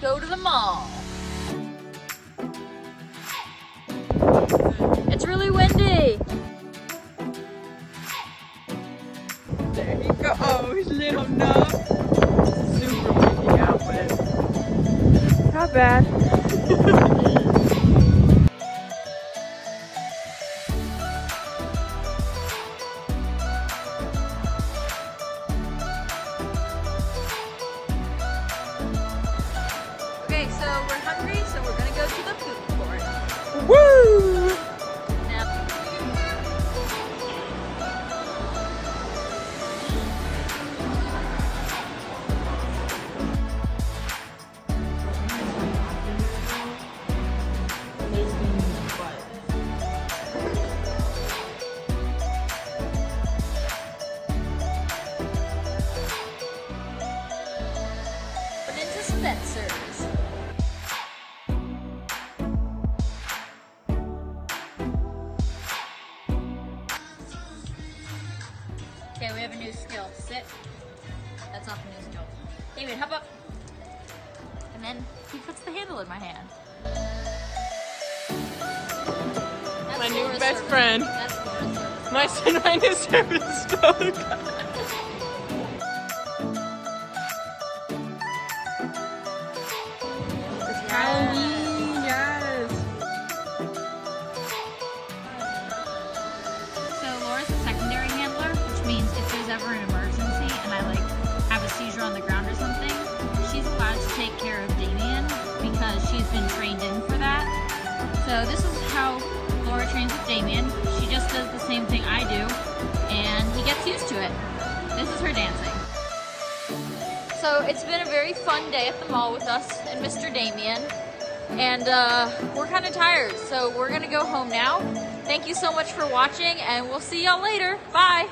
go to the mall. It's really windy. There you go. Oh, little nub. Super windy out, but not bad. into Okay, we have a new skill. Sit. That's not the new skill. David, hop up. And then he puts the handle in my hand. That's My new best service. friend. That's Laura's service. My my new service dog. Ever an emergency and I like have a seizure on the ground or something, she's allowed to take care of Damian because she's been trained in for that. So this is how Laura trains with Damian. She just does the same thing I do and he gets used to it. This is her dancing. So it's been a very fun day at the mall with us and Mr. Damian. And uh, we're kind of tired, so we're gonna go home now. Thank you so much for watching, and we'll see y'all later. Bye.